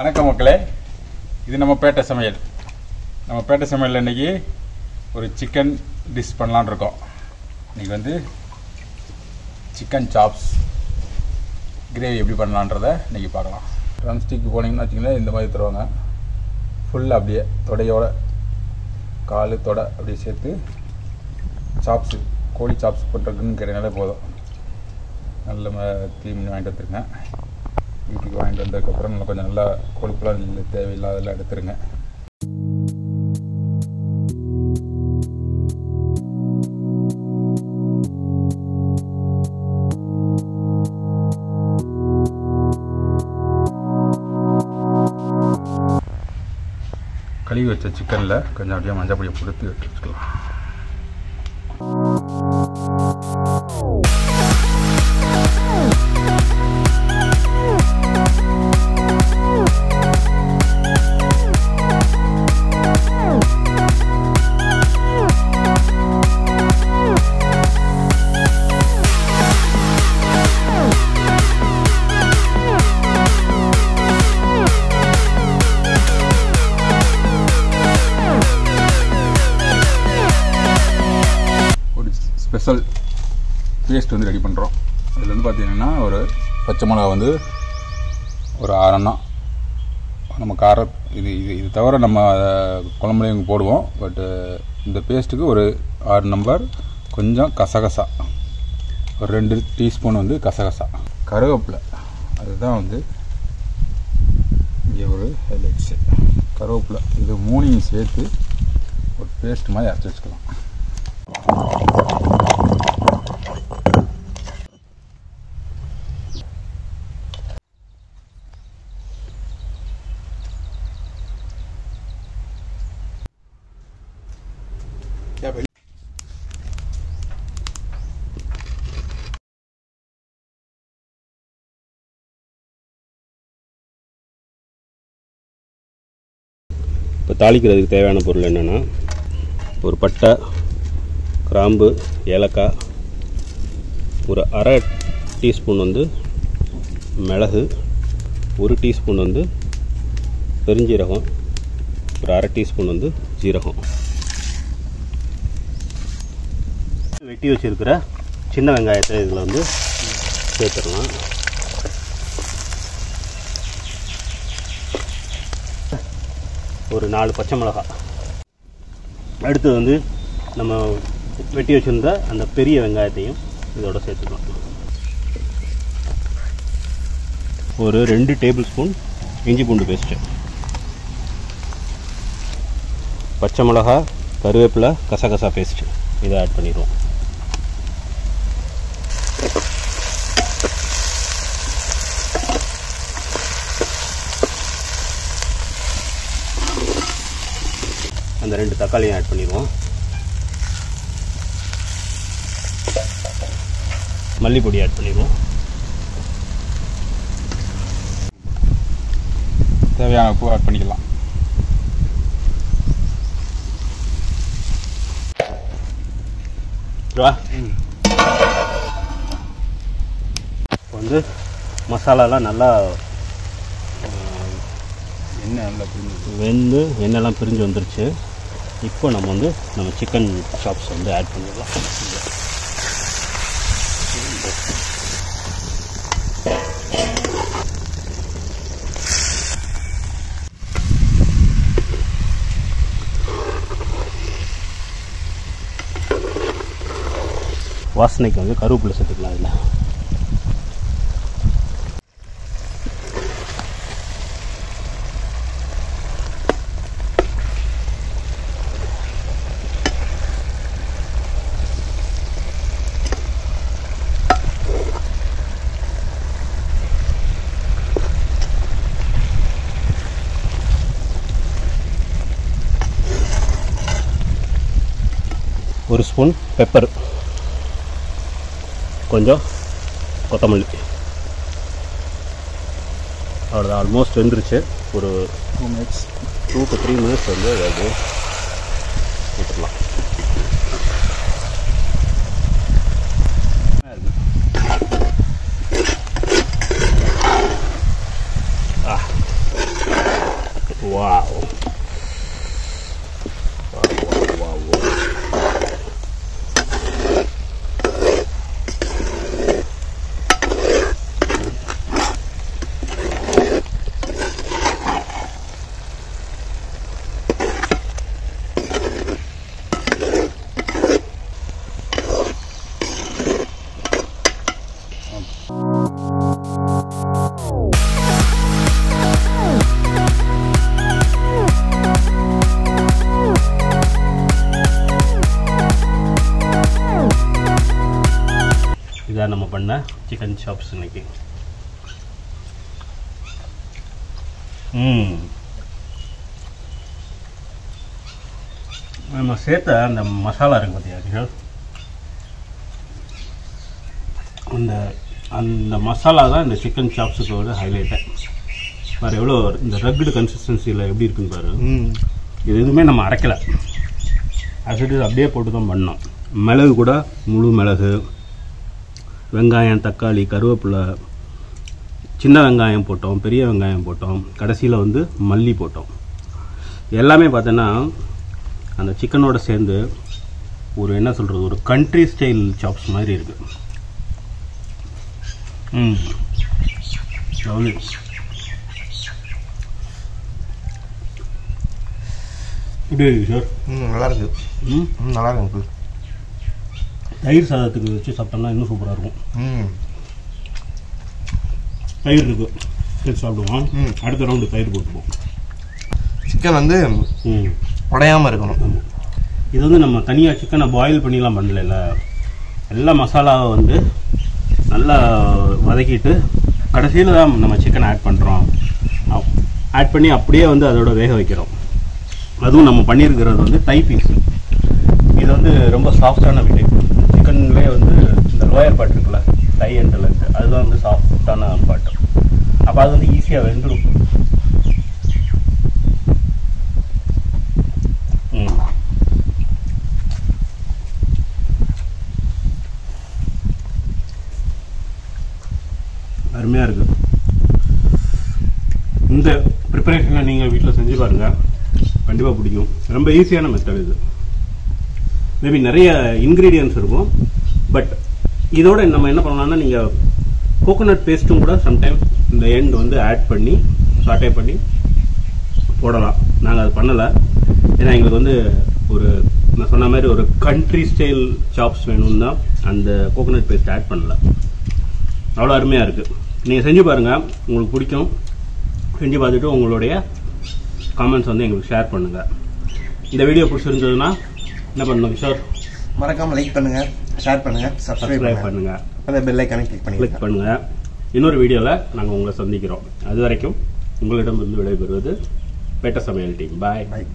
வணக்கம் மக்களே. இது நம்ம பேட்டை சமையல். நம்ம பேட்டை சமையல் இன்றைக்கி ஒரு சிக்கன் டிஷ் பண்ணலான் இருக்கோம். இன்றைக்கி வந்து சிக்கன் சாப்ஸ் கிரேவி எப்படி பண்ணலான்றத இன்றைக்கி பார்க்கலாம். ட்ரம் ஸ்டிக் போனீங்கன்னா இந்த மாதிரி தருவாங்க. ஃபுல்லாக அப்படியே தொடையோட கால் தொடை அப்படியே சேர்த்து சாப்ஸு கோழி சாப்ஸ் பண்ணுறதுன்னு கேட்டனாலே போதும். நல்ல க்ளீன் பண்ணி வாங்கிட்டு வந்துருங்க. வீட்டுக்கு வாங்கிட்டு வந்ததுக்கப்புறம் நல்லா கொஞ்சம் நல்லா கொழுப்புலாம் தேவையில்லாதெல்லாம் எடுத்துருங்க. கழுவி வச்ச சிக்கனில் கொஞ்சம் அப்படியே மஞ்சள் பொடியை கொடுத்து எடுத்து ஸ்பெஷல் பேஸ்ட் வந்து ரெடி பண்ணுறோம் இதில் வந்து பார்த்திங்கன்னா ஒரு பச்சை மிளகா வந்து ஒரு அரைண்ணா நம்ம கார இது இது இது தவிர நம்ம குழம்புலையும் போடுவோம். பட்டு இந்த பேஸ்ட்டுக்கு ஒரு ஆறு நம்பர் கொஞ்சம் கசகசா. ஒரு ரெண்டு டீஸ்பூன் வந்து கசகசா. கருவேப்பிலை. அதுதான் வந்து இங்கே ஒரு ஹைலைட்ஸு கருவேப்பிலை. இது மூணையும் சேர்த்து ஒரு பேஸ்ட் மாதிரி அரைச்சி வச்சுக்கலாம். இப்போ தாளிக்கிறதுக்கு தேவையான பொருள் என்னென்னா ஒரு பட்டை கிராம்பு ஏலக்காய் ஒரு அரை டீஸ்பூன் வந்து மிளகு ஒரு டீஸ்பூன் வந்து பெருஞ்சீரகம் ஒரு அரை டீஸ்பூன் வந்து ஜீரகம். வெட்டி வச்சுருக்கிற சின்ன வெங்காயத்தை இதில் வந்து சேர்த்துடலாம். ஒரு நாலு பச்சை மிளகா. அடுத்து வந்து நம்ம வெட்டி வச்சுருந்த அந்த பெரிய வெங்காயத்தையும் இதோட சேர்த்துக்கலாம். ஒரு ரெண்டு டேபிள் ஸ்பூன் இஞ்சி பூண்டு பேஸ்ட்டு. பச்சை மிளகா கருவேப்பிலை கசகசா பேஸ்ட்டு. இதை ஆட் பண்ணிடுவோம். ரெண்டு தக்காளியும் ஆட் பண்ணிடுவோம். மல்லிப்பொடி ஆட் பண்ணிடுவோம். தேவையான உப்பு ஆட் பண்ணிக்கலாம். இப்போ வந்து மசாலாலாம் நல்லா என்ன நல்லா புரிஞ்சு வெந்து எண்ணெய்லாம் பிரிஞ்சு வந்துருச்சு. இப்போ நம்ம வந்து நம்ம சிக்கன் சாப்ஸ் வந்து ஆட் பண்ணிடலாம். வாசனைக்கு வந்து கருவேப்பிலை சேர்த்துக்கலாம் இல்லை ஒரு ஸ்பூன் பெப்பர் கொஞ்சம் கொத்தமல்லி. அவ்வளோதான் ஆல்மோஸ்ட் வெந்துருச்சு. ஒரு two minutes two to three minutes வந்து அது விட்டுடலாம் Wow. இதான் நம்ம பண்ண சிக்கன் சாப்ஸ் இன்னைக்கு. ம். நம்ம சேர்த்த அந்த மசாலா இருக்கு பார்த்தியா அந்த அந்த மசாலா தான் இந்த சிக்கன் சாப்ஸுக்கு ஒரு ஹைலைட்டே பாரு எவ்வளோ இந்த ரக்குடு கன்சிஸ்டன்சியில் எப்படி இருக்குன்னு பாரு. இது எதுவுமே நம்ம அரைக்கலை. அசட்டு அப்படியே போட்டு தான் பண்ணோம். மிளகு கூட முழு மிளகு. வெங்காயம் தக்காளி கருவேப்பிலை சின்ன வெங்காயம் போட்டோம் பெரிய வெங்காயம் போட்டோம் கடைசியில் வந்து மல்லி போட்டோம். எல்லாமே பார்த்தோன்னா அந்த சிக்கனோட சேர்ந்து ஒரு என்ன சொல்கிறது ஒரு கண்ட்ரி ஸ்டைல் சாப்ஸ் மாதிரி இருக்குது ம். இப்படி இருக்கு சார் ம் நல்லா இருக்கு. ம்? நல்லா இருக்கு. தயிர் சாதத்துக்கு வச்சு சாப்பிட்டோம்னா இன்னும் சூப்பராக இருக்கும். தயிர் இருக்கு. சரி சாப்பிடுவோம். அடுத்த ரவுண்டு தயிர் போட்டுப்போம். சிக்கன் வந்து ம். உடையாம இருக்கணும். இது வந்து நம்ம தனியாக சிக்கனை பாயில் பண்ணிலாம் பண்ணல எல்லா மசாலாவை வந்து நல்லா வதக்கிட்டு கடைசியில் தான் நம்ம சிக்கன் ஆட் பண்ணுறோம் ஆட் பண்ணி அப்படியே வந்து அதோட வேக வைக்கிறோம். அதுவும் நம்ம பண்ணியிருக்கிறது வந்து தை பீஸ் இது வந்து ரொம்ப சாஃப்டான வீடு சிக்கன்லேயே வந்து இந்த லோயர் பாட்டு இருக்குல்ல டை அண்ட் லெக் அதுதான் வந்து சாஃப்டான பாட்டு. அப்போ அது வந்து ஈஸியாக வெந்துடும் அருமையாக இருக்குது இந்த ப்ரிப்பரேஷனை நீங்கள் வீட்டில் செஞ்சு பாருங்கள் கண்டிப்பாக பிடிக்கும். ரொம்ப ஈஸியான மெத்தட் இது. மேபி நிறைய இன்க்ரீடியன்ஸ் இருக்கும். பட் இதோட நம்ம என்ன பண்ணலாம்னா நீங்கள் கோகோனட் பேஸ்ட்டும் கூட சம்டைம் இந்த எண்ட் வந்து ஆட் பண்ணி சாட்டே பண்ணி போடலாம். நாங்கள் அது பண்ணலை. ஏன்னா எங்களுக்கு வந்து ஒரு நான் சொன்ன மாதிரி ஒரு கண்ட்ரி ஸ்டைல் சாப்ஸ் வேணும்னு தான் அந்த கோகோனட் பேஸ்ட் ஆட் பண்ணல. அவ்வளோ அருமையாக இருக்குது நீங்கள் செஞ்சு பாருங்கள் உங்களுக்கு பிடிக்கும். செஞ்சு பார்த்துட்டு உங்களுடைய காமெண்ட்ஸ் வந்து எங்களுக்கு ஷேர் பண்ணுங்கள் இந்த வீடியோ பிடிச்சிருந்ததுன்னா என்ன பண்ணணும் கிஷோர் மறக்காம லைக் பண்ணுங்க ஷேர் பண்ணுங்க சப்ஸ்கிரைப் பண்ணுங்க. அந்த பெல் ஐக்கானை கிளிக் கிளிக் பண்ணிடுங்க பண்ணுங்கள் இன்னொரு வீடியோவில் நாங்கள் உங்களை சந்திக்கிறோம். அது வரைக்கும் உங்களிடமிருந்து விடைபெறுவது பெட்ட சமையல் டீம் பாய் Bye.